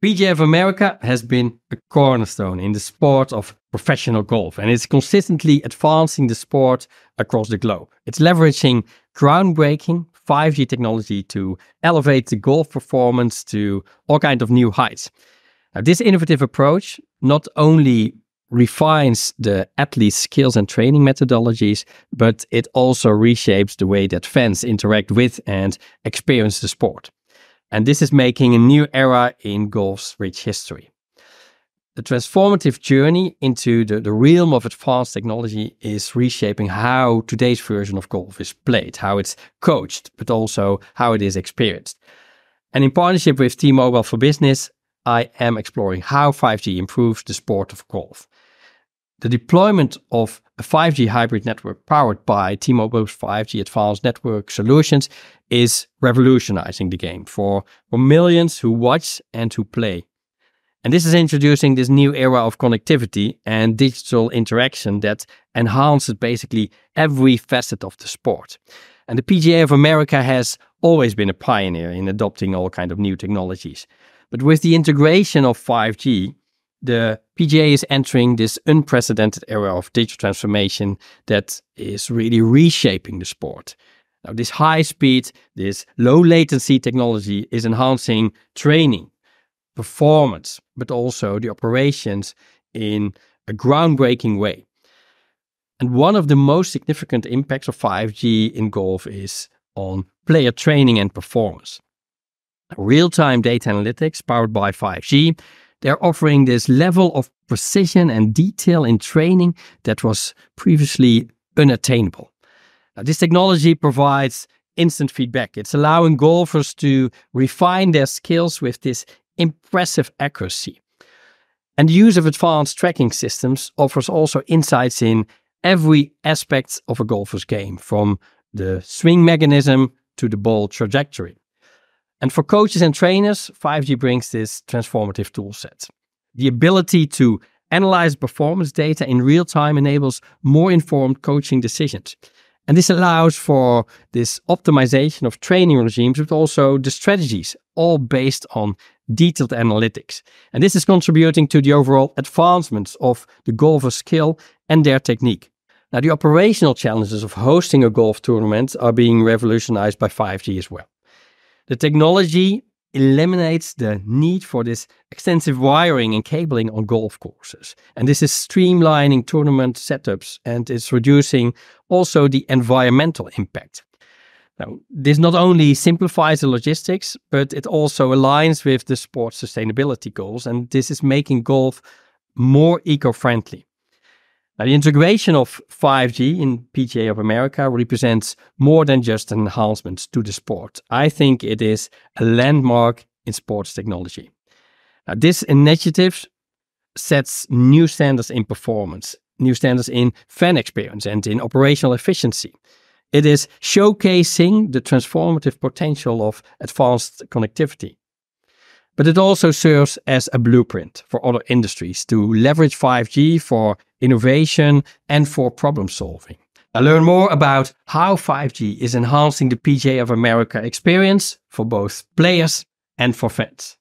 PGA of America has been a cornerstone in the sport of professional golf and it's consistently advancing the sport across the globe. It's leveraging groundbreaking 5G technology to elevate the golf performance to all kinds of new heights. Now, this innovative approach not only refines the athlete's skills and training methodologies, but it also reshapes the way that fans interact with and experience the sport. And this is making a new era in golf's rich history. The transformative journey into the, the realm of advanced technology is reshaping how today's version of golf is played, how it's coached, but also how it is experienced. And in partnership with T Mobile for Business, I am exploring how 5G improves the sport of golf. The deployment of a 5G hybrid network powered by T-Mobile's 5G advanced network solutions is revolutionizing the game for, for millions who watch and who play. And this is introducing this new era of connectivity and digital interaction that enhances basically every facet of the sport. And the PGA of America has always been a pioneer in adopting all kind of new technologies. But with the integration of 5G, the PGA is entering this unprecedented era of digital transformation that is really reshaping the sport. Now, this high speed, this low latency technology is enhancing training, performance, but also the operations in a groundbreaking way. And one of the most significant impacts of 5G in golf is on player training and performance. Real time data analytics powered by 5G they're offering this level of precision and detail in training that was previously unattainable. Now, this technology provides instant feedback. It's allowing golfers to refine their skills with this impressive accuracy. And the use of advanced tracking systems offers also insights in every aspect of a golfer's game, from the swing mechanism to the ball trajectory. And for coaches and trainers, 5G brings this transformative toolset. The ability to analyze performance data in real time enables more informed coaching decisions. And this allows for this optimization of training regimes, but also the strategies, all based on detailed analytics. And this is contributing to the overall advancements of the golfer's skill and their technique. Now, the operational challenges of hosting a golf tournament are being revolutionized by 5G as well. The technology eliminates the need for this extensive wiring and cabling on golf courses. And this is streamlining tournament setups and it's reducing also the environmental impact. Now, this not only simplifies the logistics, but it also aligns with the sport's sustainability goals. And this is making golf more eco friendly. Now, the integration of 5G in PGA of America represents more than just an enhancement to the sport. I think it is a landmark in sports technology. Now, this initiative sets new standards in performance, new standards in fan experience, and in operational efficiency. It is showcasing the transformative potential of advanced connectivity. But it also serves as a blueprint for other industries to leverage 5G for innovation and for problem solving. I learn more about how 5G is enhancing the PGA of America experience for both players and for fans.